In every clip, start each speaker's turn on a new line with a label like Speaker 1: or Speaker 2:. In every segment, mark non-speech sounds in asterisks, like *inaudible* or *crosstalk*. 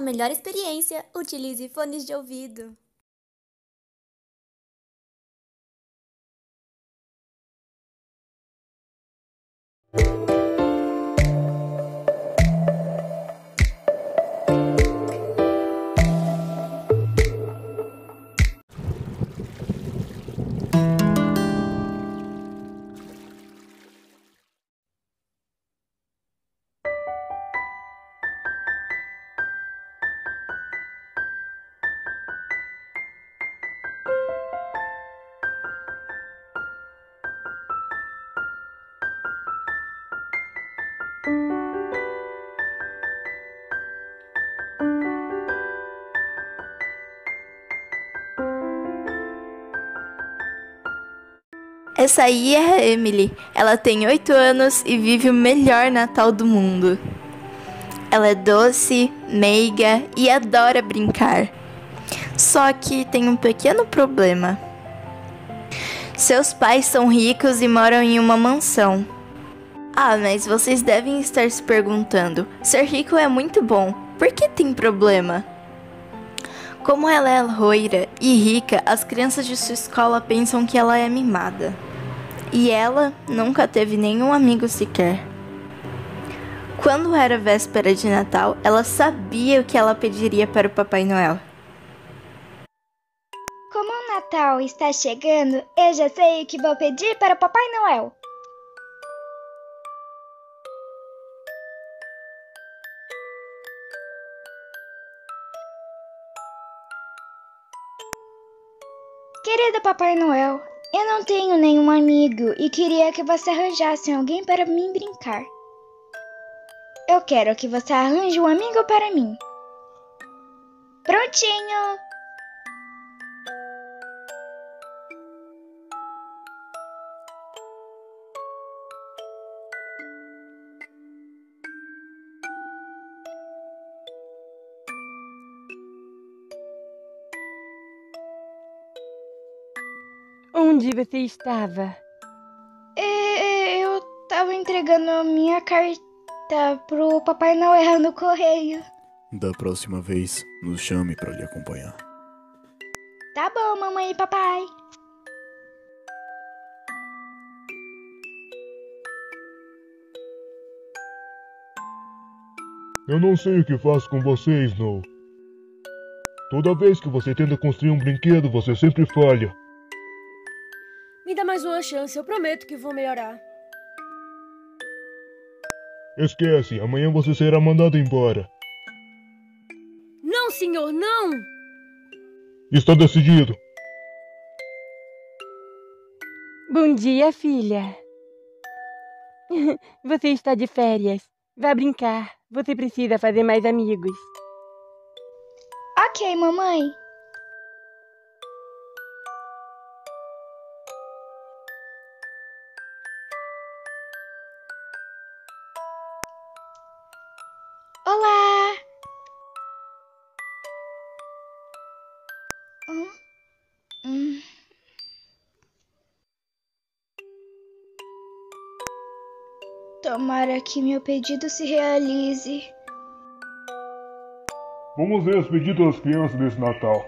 Speaker 1: uma melhor experiência, utilize fones de ouvido.
Speaker 2: Essa aí é a Emily. Ela tem 8 anos e vive o melhor Natal do mundo. Ela é doce, meiga e adora brincar. Só que tem um pequeno problema. Seus pais são ricos e moram em uma mansão. Ah, mas vocês devem estar se perguntando: ser rico é muito bom, por que tem problema? Como ela é loira e rica, as crianças de sua escola pensam que ela é mimada. E ela nunca teve nenhum amigo sequer. Quando era véspera de Natal, ela sabia o que ela pediria para o Papai Noel.
Speaker 3: Como o Natal está chegando, eu já sei o que vou pedir para o Papai Noel. Querido Papai Noel, eu não tenho nenhum amigo e queria que você arranjasse alguém para mim brincar. Eu quero que você arranje um amigo para mim. Prontinho!
Speaker 4: Onde você estava?
Speaker 3: É, eu estava entregando a minha carta pro Papai Noel no correio.
Speaker 5: Da próxima vez, nos chame para lhe acompanhar.
Speaker 3: Tá bom, mamãe e papai.
Speaker 6: Eu não sei o que faço com você, Snow. Toda vez que você tenta construir um brinquedo, você sempre falha.
Speaker 7: Dá mais uma chance, eu prometo que vou melhorar.
Speaker 6: Esquece, amanhã você será mandado embora.
Speaker 7: Não, senhor, não!
Speaker 6: Está decidido.
Speaker 4: Bom dia, filha. *laughs* Você está de férias. Vá brincar. Você precisa fazer mais amigos.
Speaker 3: Ok, mamãe. Tomara que meu pedido se realize.
Speaker 6: Vamos ver os pedidos das crianças desse Natal.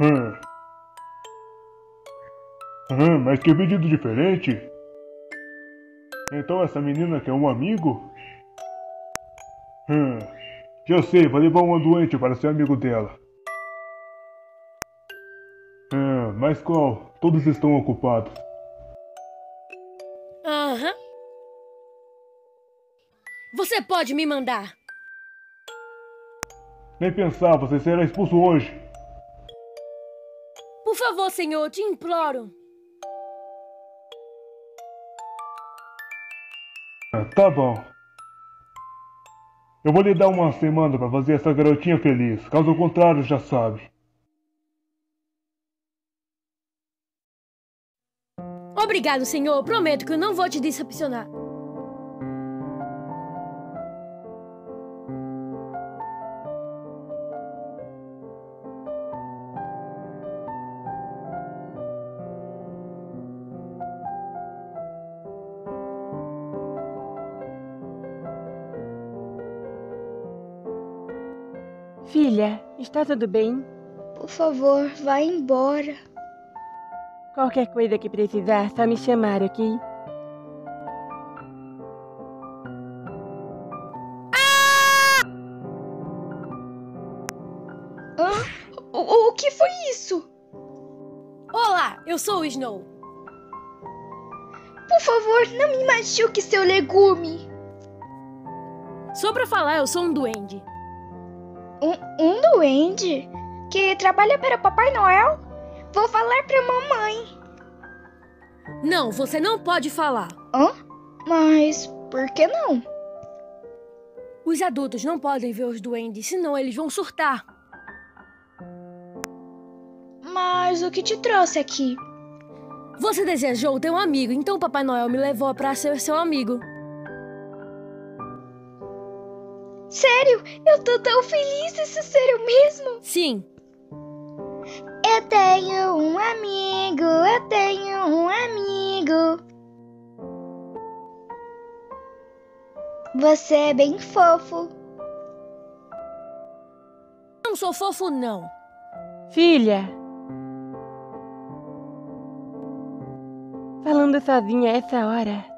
Speaker 6: Hum. Hum, mas que pedido diferente. Então essa menina quer um amigo? Hum. Já sei, vou levar uma doente para ser amigo dela. Hum, mas qual? Todos estão ocupados.
Speaker 7: Pode me mandar.
Speaker 6: Nem pensar, você será expulso hoje.
Speaker 7: Por favor, senhor, te imploro.
Speaker 6: Ah, Tá bom. Eu vou lhe dar uma semana para fazer essa garotinha feliz. Caso contrário, já sabe.
Speaker 7: Obrigado, senhor. Prometo que eu não vou te decepcionar.
Speaker 4: Filha, está tudo bem?
Speaker 3: Por favor, vá embora.
Speaker 4: Qualquer coisa que precisar, só me chamar, ok?
Speaker 3: Hã? O, o que foi isso?
Speaker 7: Olá, eu sou o Snow.
Speaker 3: Por favor, não me machuque, seu legume.
Speaker 7: Só pra falar, eu sou um duende.
Speaker 3: Um, um duende? Que trabalha para Papai Noel? Vou falar pra mamãe.
Speaker 7: Não, você não pode falar.
Speaker 3: Hã? Mas por que não?
Speaker 7: Os adultos não podem ver os duendes, senão eles vão surtar.
Speaker 3: Mas o que te trouxe aqui?
Speaker 7: Você desejou ter um amigo, então o Papai Noel me levou pra ser seu amigo.
Speaker 3: Sério? Eu tô tão feliz, isso é sério mesmo?
Speaker 7: Sim,
Speaker 3: Eu tenho um amigo, eu tenho um amigo. Você é bem fofo.
Speaker 7: não sou fofo, não.
Speaker 4: Filha! Falando sozinha a essa hora.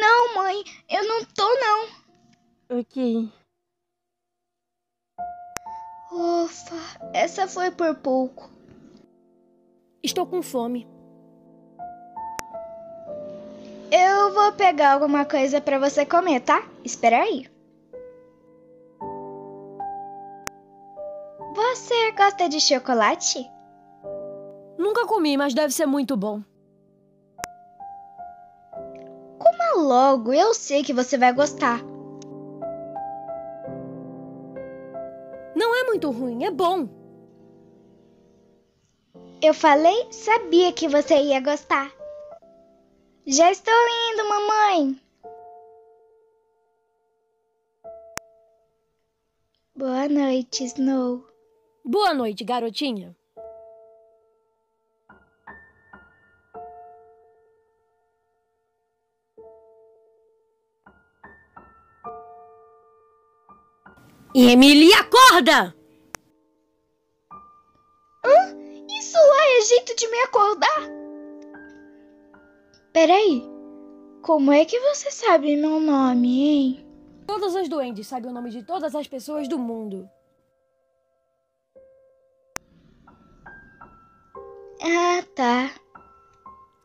Speaker 3: Não, mãe, eu não tô não.
Speaker 4: Ok.
Speaker 3: Ufa, essa foi por pouco.
Speaker 7: Estou com fome.
Speaker 3: Eu vou pegar alguma coisa pra você comer, tá? Espera aí. Você gosta de chocolate?
Speaker 7: Nunca comi, mas deve ser muito bom.
Speaker 3: Logo, eu sei que você vai gostar.
Speaker 7: Não é muito ruim, é bom.
Speaker 3: Eu falei, sabia que você ia gostar. Já estou indo, mamãe. Boa noite, Snow.
Speaker 7: Boa noite, garotinha. Emily, acorda!
Speaker 3: Isso lá é jeito de me acordar? Peraí. Como é que você sabe meu nome, hein?
Speaker 7: Todas as duendes sabem o nome de todas as pessoas do mundo.
Speaker 3: Ah, tá.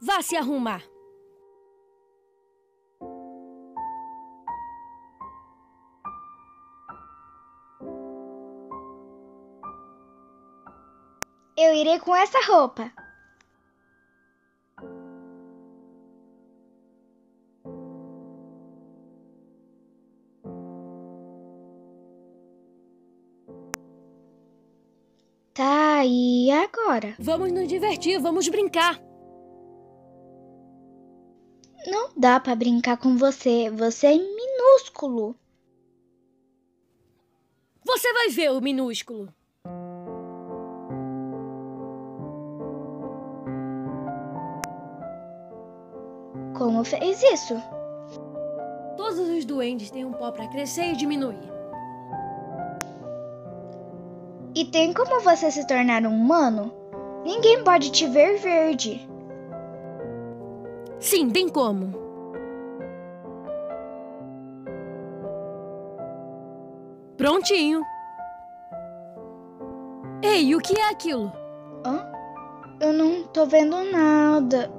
Speaker 7: Vá se arrumar.
Speaker 3: Irei com essa roupa. Tá, e agora?
Speaker 7: Vamos nos divertir, vamos brincar.
Speaker 3: Não dá pra brincar com você. Você é minúsculo.
Speaker 7: Você vai ver o minúsculo.
Speaker 3: Fez isso?
Speaker 7: Todos os duendes têm um pó para crescer e diminuir.
Speaker 3: E tem como você se tornar um humano? Ninguém pode te ver verde.
Speaker 7: Sim, tem como. Prontinho. Ei, o que é aquilo?
Speaker 3: Hã? Eu não tô vendo nada.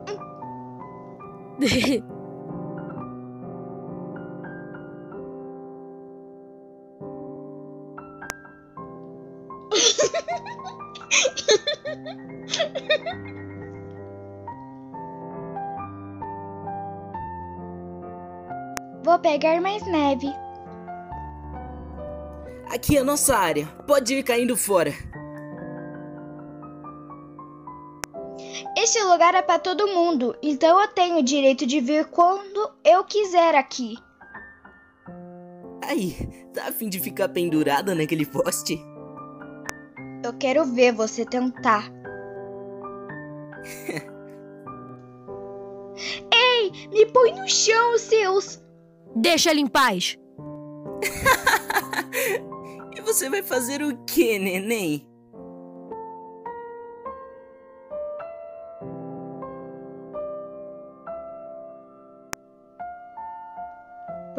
Speaker 3: Vou pegar mais neve.
Speaker 8: Aqui é a nossa área. Pode ir caindo fora.
Speaker 3: Este lugar é para todo mundo, então eu tenho o direito de vir quando eu quiser aqui.
Speaker 8: Aí, tá a fim de ficar pendurada naquele poste?
Speaker 3: Eu quero ver você tentar. *laughs* Ei, me põe no chão, seus.
Speaker 7: Deixa ele em paz. *laughs*
Speaker 8: e você vai fazer o que, neném?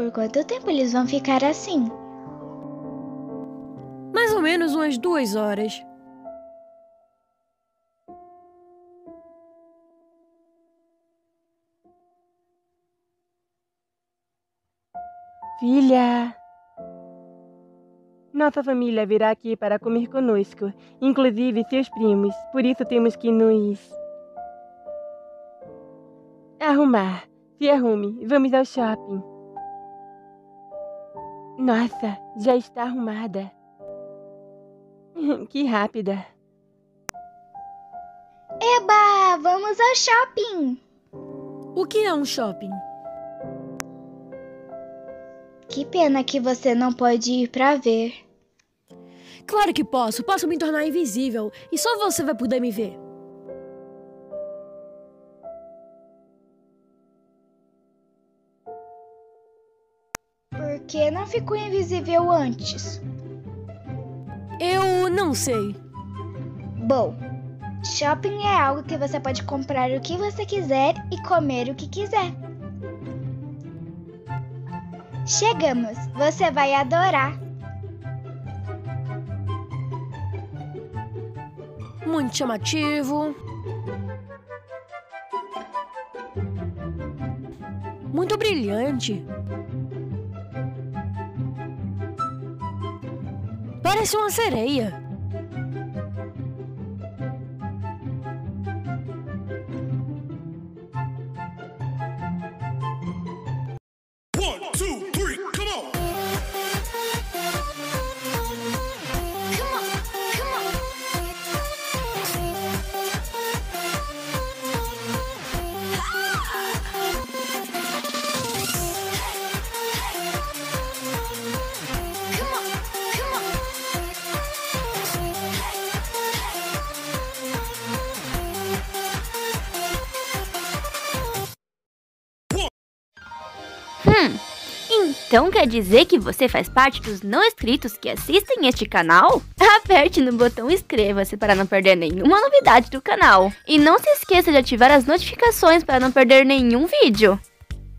Speaker 3: Por quanto tempo eles vão ficar assim?
Speaker 7: Mais ou menos umas duas horas.
Speaker 4: Filha! Nossa família virá aqui para comer conosco, inclusive seus primos, por isso temos que nos. arrumar. Se arrume, vamos ao shopping. Nossa, já está arrumada. *laughs* Que rápida.
Speaker 3: Eba, vamos ao shopping!
Speaker 7: O que é um shopping?
Speaker 3: Que pena que você não pode ir pra ver.
Speaker 7: Claro que posso. Posso me tornar invisível. E só você vai poder me ver.
Speaker 3: Que não ficou invisível antes?
Speaker 7: Eu não sei.
Speaker 3: Bom, shopping é algo que você pode comprar o que você quiser e comer o que quiser. Chegamos, você vai adorar.
Speaker 7: Muito chamativo. Muito brilhante. Parece uma sereia.
Speaker 9: Então quer dizer que você faz parte dos não inscritos que assistem este canal? *laughs* Aperte no botão inscreva-se para não perder nenhuma novidade do canal. E não se esqueça de ativar as notificações para não perder nenhum vídeo.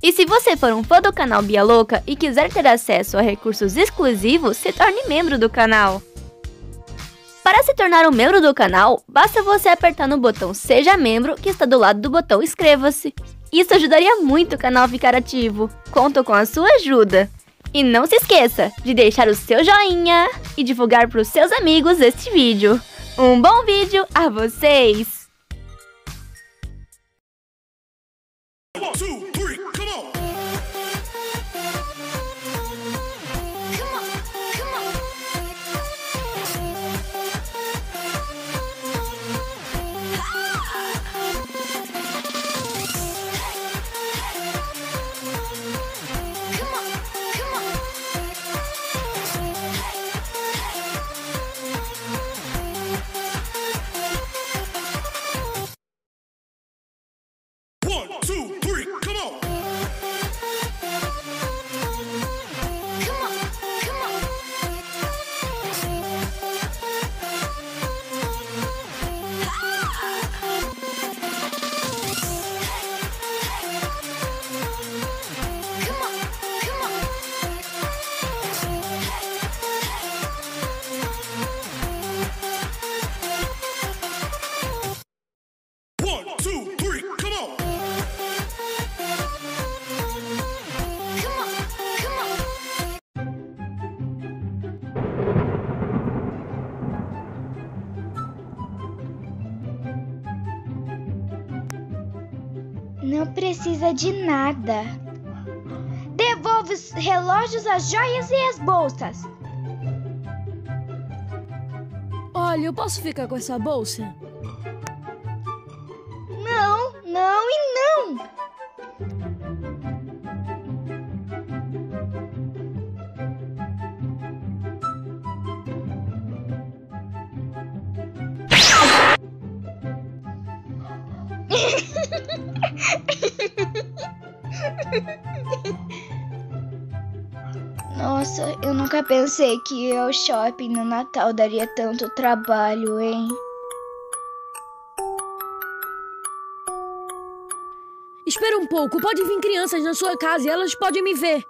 Speaker 9: E se você for um fã do canal Bia Louca e quiser ter acesso a recursos exclusivos, se torne membro do canal. Para se tornar um membro do canal, basta você apertar no botão Seja Membro que está do lado do botão Inscreva-se. Isso ajudaria muito o canal a ficar ativo. Conto com a sua ajuda. E não se esqueça de deixar o seu joinha e divulgar para os seus amigos este vídeo. Um bom vídeo a vocês!
Speaker 3: Precisa de nada. Devolva os relógios, as joias e as bolsas.
Speaker 7: Olha, eu posso ficar com essa bolsa?
Speaker 3: Nossa, eu nunca pensei que ir ao shopping no Natal daria tanto trabalho, hein?
Speaker 7: Espera um pouco, pode vir crianças na sua casa e elas podem me ver.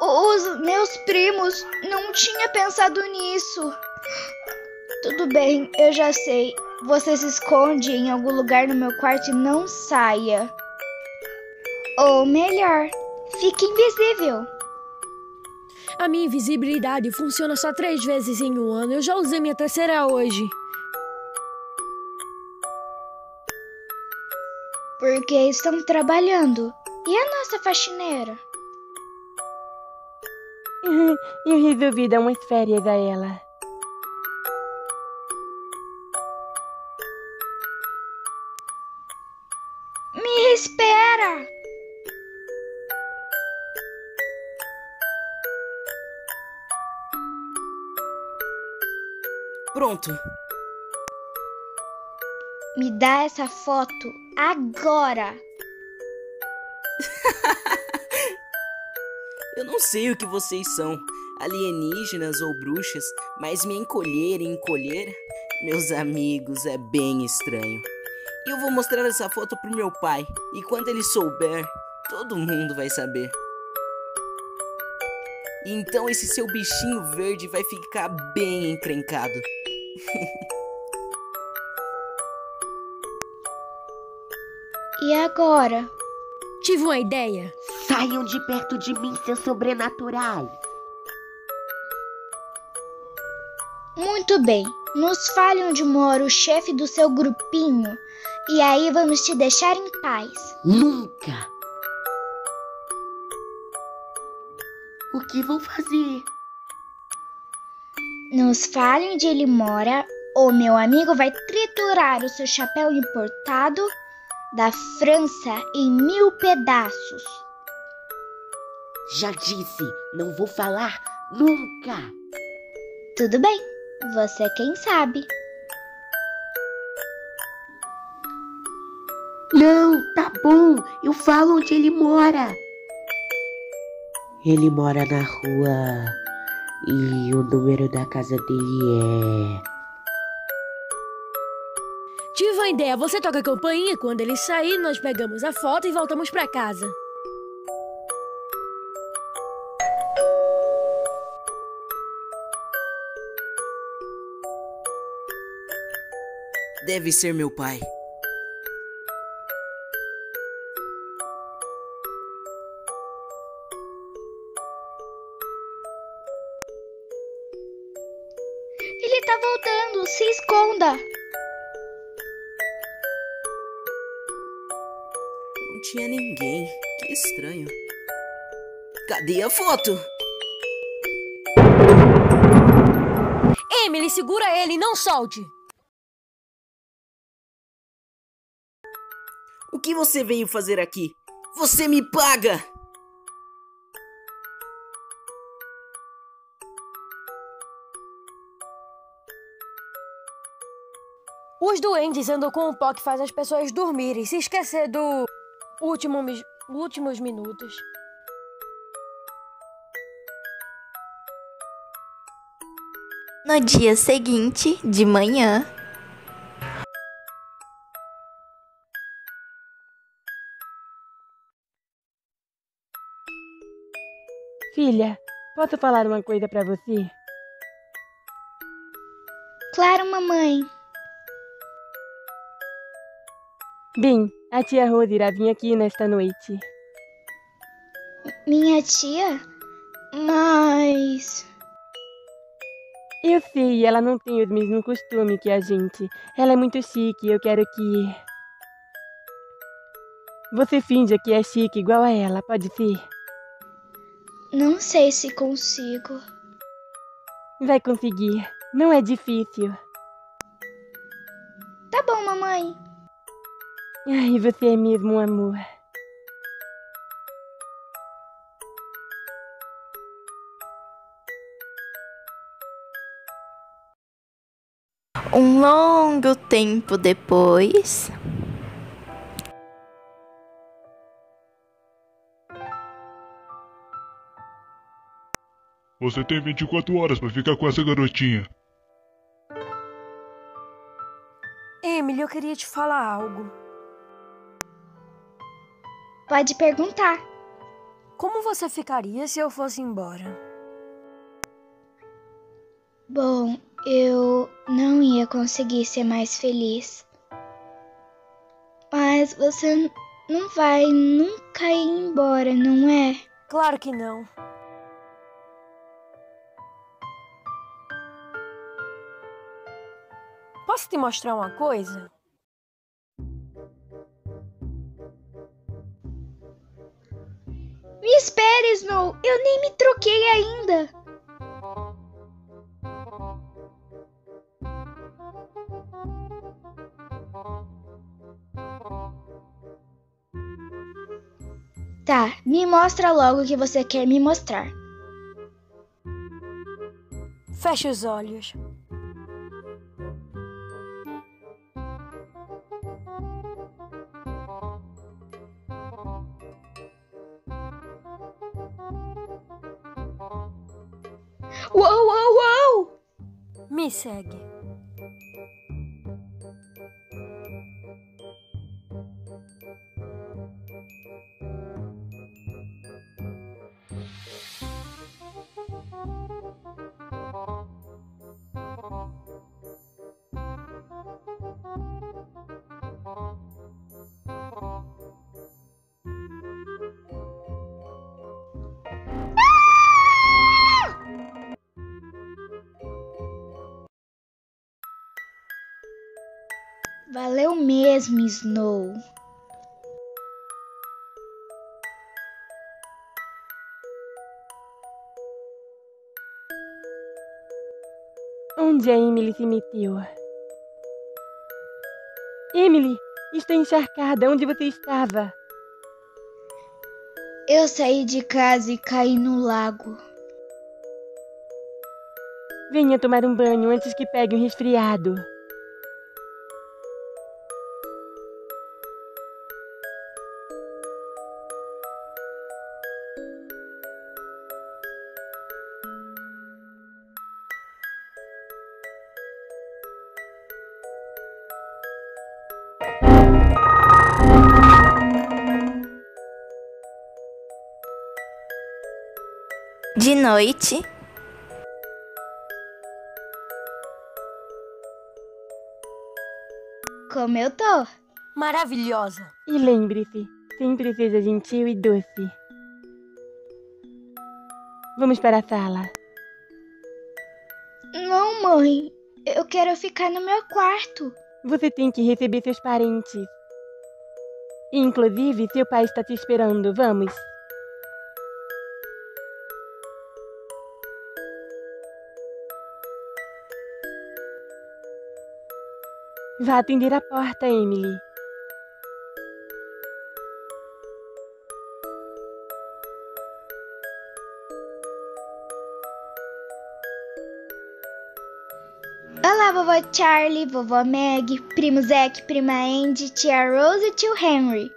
Speaker 3: Os meus primos não tinha pensado nisso. Tudo bem, eu já sei. Você se esconde em algum lugar no meu quarto e não saia. Ou melhor, fique invisível.
Speaker 7: A minha invisibilidade funciona só três vezes em um ano. Eu já usei minha terceira hoje.
Speaker 3: Porque estão trabalhando. E a nossa faxineira? *laughs*
Speaker 4: Eu resolvi dar umas férias a ela.
Speaker 3: Me espera!
Speaker 8: Pronto.
Speaker 3: Me dá essa foto agora! *laughs*
Speaker 8: Eu não sei o que vocês são, alienígenas ou bruxas, mas me encolher e encolher, meus amigos, é bem estranho. E eu vou mostrar essa foto pro meu pai, e quando ele souber, todo mundo vai saber. E então esse seu bichinho verde vai ficar bem encrencado. *laughs*
Speaker 3: E agora?
Speaker 7: Tive uma ideia.
Speaker 10: Saiam de perto de mim, seus sobrenaturais.
Speaker 3: Muito bem. Nos fale onde mora o chefe do seu grupinho. E aí vamos te deixar em paz.
Speaker 10: Nunca. O que vão fazer?
Speaker 3: Nos fale onde ele mora, ou meu amigo vai triturar o seu chapéu importado da França em mil pedaços.
Speaker 10: Já disse, não vou falar nunca.
Speaker 3: Tudo bem, você é quem sabe.
Speaker 10: Não, tá bom, eu falo onde ele mora. Ele mora na rua e o número da casa dele é.
Speaker 7: Tive uma ideia. Você toca a campainha quando ele sair, nós pegamos a foto e voltamos pra casa.
Speaker 8: Deve ser meu pai.
Speaker 3: Tá voltando, se esconda.
Speaker 8: Não tinha ninguém. Que estranho. Cadê a foto?
Speaker 7: Emily, segura ele, não solte.
Speaker 8: O que você veio fazer aqui? Você me paga!
Speaker 7: Os duendes andam com o pó que faz as pessoas dormirem, se esquecer do último, últimos minutos.
Speaker 2: No dia seguinte, de manhã,
Speaker 4: Filha, posso falar uma coisa pra você?
Speaker 3: Claro, mamãe.
Speaker 4: Bem, a tia Rose irá vir aqui nesta noite.
Speaker 3: Minha tia? Mas.
Speaker 4: Eu sei, ela não tem os mesmos costumes que a gente. Ela é muito chique e eu quero que. Você finja que é chique igual a ela, pode ser?
Speaker 3: Não sei se consigo.
Speaker 4: Vai conseguir. Não é difícil.
Speaker 3: Tá bom, mamãe.
Speaker 4: E você é mesmo um amor.
Speaker 2: Um longo tempo depois.
Speaker 6: Você tem 24 horas para ficar com essa garotinha.
Speaker 7: Emily, eu queria te falar algo.
Speaker 3: Pode perguntar.
Speaker 7: Como você ficaria se eu fosse embora?
Speaker 3: Bom, eu não ia conseguir ser mais feliz. Mas você não vai nunca ir embora, não é?
Speaker 7: Claro que não. Posso te mostrar uma coisa?
Speaker 3: Me espere, Snow! Eu nem me troquei ainda! Tá, me mostra logo o que você quer me mostrar.
Speaker 7: Feche os olhos. Me segue.
Speaker 3: Valeu mesmo, Snow.
Speaker 4: Onde a Emily se meteu? Emily, está encharcada. Onde você estava?
Speaker 3: Eu saí de casa e caí no lago.
Speaker 4: Venha tomar um banho antes que pegue um resfriado.
Speaker 2: Noite,
Speaker 3: Como eu tô?
Speaker 7: Maravilhosa.
Speaker 4: E lembre-se, sempre seja gentil e doce. Vamos para a sala.
Speaker 3: Não, mãe. Eu quero ficar no meu quarto.
Speaker 4: Você tem que receber seus parentes. Inclusive, seu pai está te esperando. Vamos. Vá atender a porta, Emily.
Speaker 3: Olá, vovó Charlie, vovó Meg, primo Zack, prima Andy, tia Rose e tio Henry.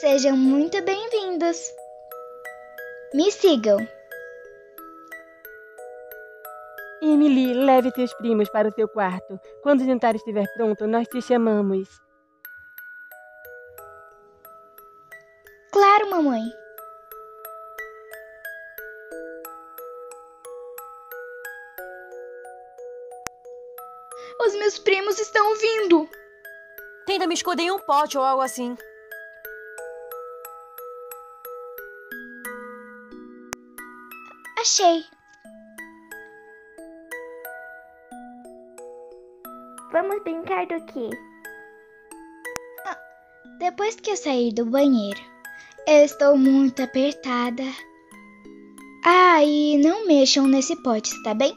Speaker 3: Sejam muito bem-vindos. Me sigam.
Speaker 4: Emily, leve seus primos para o seu quarto. Quando o jantar estiver pronto, nós te chamamos.
Speaker 3: Claro, mamãe. Os meus primos estão vindo.
Speaker 7: Tenta me esconder em um pote ou algo assim.
Speaker 3: Achei.
Speaker 2: Vamos brincar do quê?
Speaker 3: Depois que eu sair do banheiro, eu estou muito apertada. Ah, e não mexam nesse pote, está bem?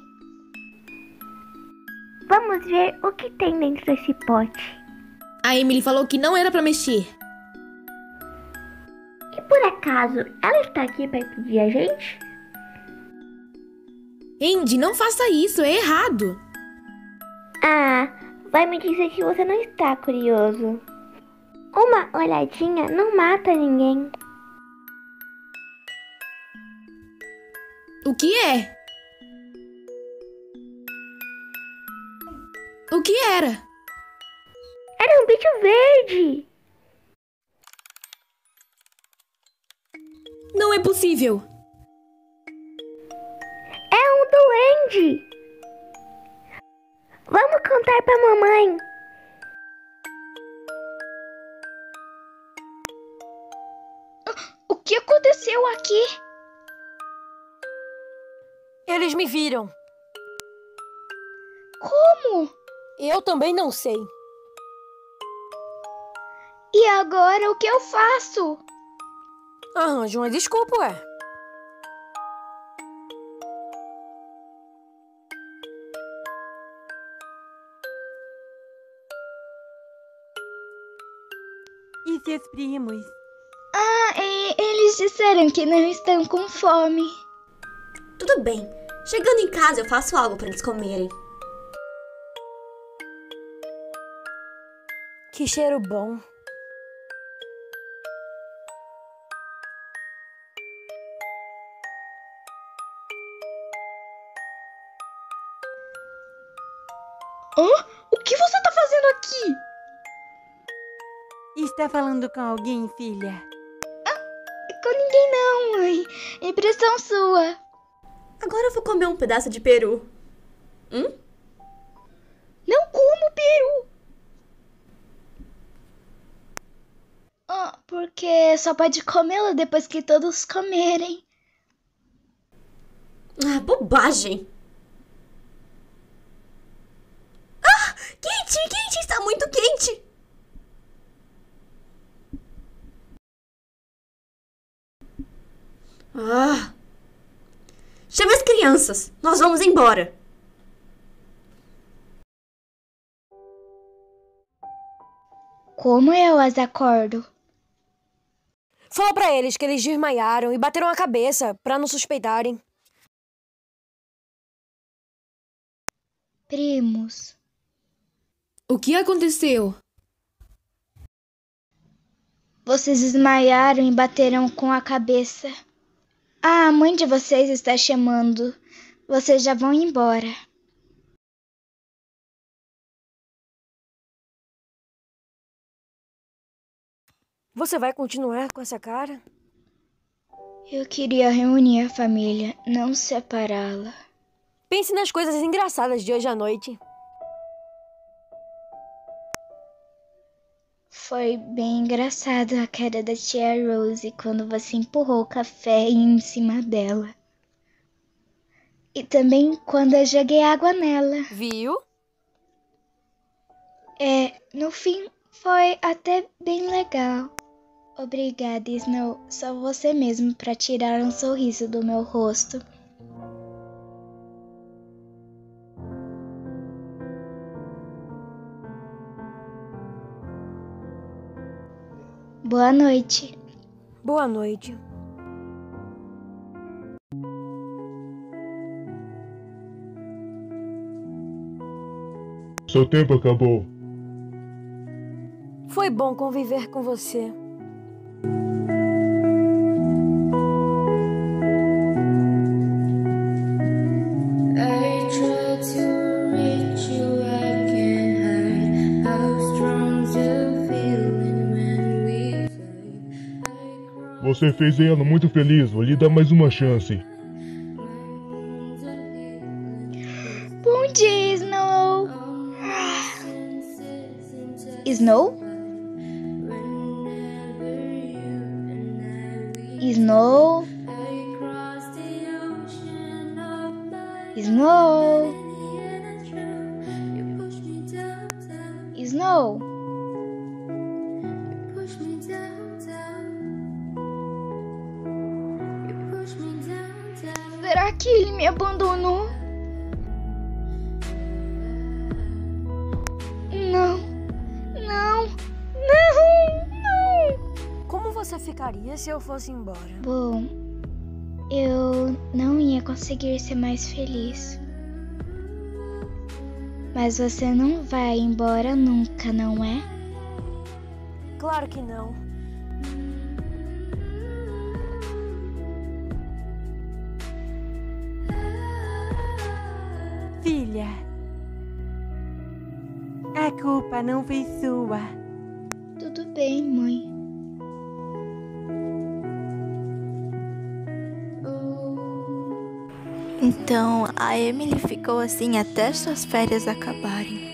Speaker 2: Vamos ver o que tem dentro desse pote.
Speaker 1: A Emily falou que não era pra mexer.
Speaker 2: E por acaso, ela está aqui para pedir a gente?
Speaker 1: Andy, não faça isso, é errado
Speaker 2: vai me dizer que você não está curioso. Uma olhadinha não mata ninguém.
Speaker 1: O que é? O que era?
Speaker 11: Era um bicho verde.
Speaker 1: Não é possível.
Speaker 11: É um duende. Vamos contar pra mamãe.
Speaker 3: O que aconteceu aqui?
Speaker 7: Eles me viram.
Speaker 3: Como?
Speaker 7: Eu também não sei.
Speaker 3: E agora o que eu faço?
Speaker 7: Arranja uma desculpa, ué.
Speaker 4: E seus primos?
Speaker 3: Ah, e eles disseram que não estão com fome.
Speaker 12: Tudo bem. Chegando em casa, eu faço algo para eles comerem.
Speaker 7: Que cheiro bom.
Speaker 4: Está falando com alguém, filha?
Speaker 3: Com ninguém não, mãe. Impressão sua.
Speaker 12: Agora eu vou comer um pedaço de peru. Hum?
Speaker 3: Não como peru. Ah, porque só pode comê-lo depois que todos comerem.
Speaker 12: Ah, bobagem. Ah, quente, quente, está muito quente. Ah. Chame as crianças. Nós vamos embora.
Speaker 3: Como eu as acordo?
Speaker 7: Fala pra eles que eles desmaiaram e bateram a cabeça pra não suspeitarem.
Speaker 3: Primos.
Speaker 1: O que aconteceu?
Speaker 3: Vocês desmaiaram e bateram com a cabeça. A mãe de vocês está chamando. Vocês já vão embora.
Speaker 7: Você vai continuar com essa cara?
Speaker 3: Eu queria reunir a família, não separá-la.
Speaker 7: Pense nas coisas engraçadas de hoje à noite.
Speaker 3: Foi bem engraçado a cara da tia Rose quando você empurrou o café em cima dela. E também quando eu joguei água nela.
Speaker 7: Viu?
Speaker 3: É, no fim foi até bem legal. Obrigada, Snow. Só você mesmo para tirar um sorriso do meu rosto. Boa noite.
Speaker 7: Boa noite.
Speaker 6: Seu tempo acabou.
Speaker 7: Foi bom conviver com você.
Speaker 6: Você fez ela muito feliz, vou lhe dar mais uma chance.
Speaker 3: Bom dia, Snow. Snow? Snow? Snow? Me abandonou? Não, não, não, não.
Speaker 7: Como você ficaria se eu fosse embora?
Speaker 3: Bom, eu não ia conseguir ser mais feliz. Mas você não vai embora nunca, não é?
Speaker 7: Claro que não.
Speaker 4: Desculpa, não foi sua.
Speaker 3: Tudo bem, mãe.
Speaker 2: Então a Emily ficou assim até suas férias acabarem.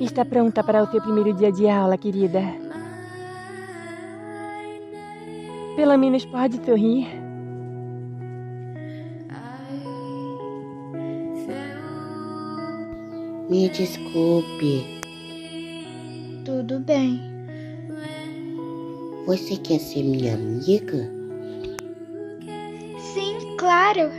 Speaker 4: Está pronta para o seu primeiro dia de aula, querida? Pelo menos pode sorrir.
Speaker 10: Me desculpe.
Speaker 3: Tudo bem.
Speaker 10: Você quer ser minha amiga?
Speaker 3: Sim, claro.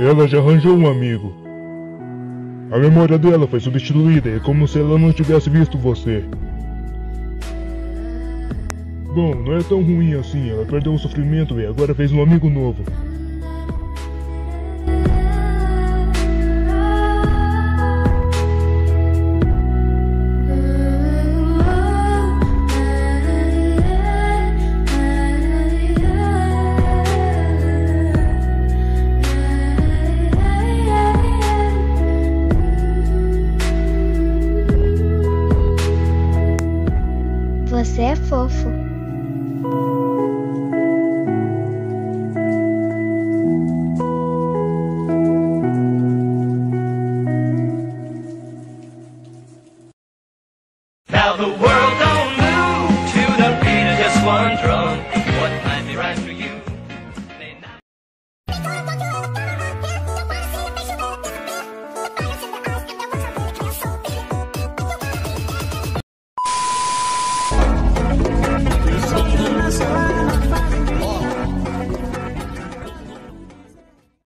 Speaker 6: Ela já arranjou um amigo. A memória dela foi substituída, é como se ela não tivesse visto você. Bom, não é tão ruim assim, ela perdeu o sofrimento e agora fez um amigo novo.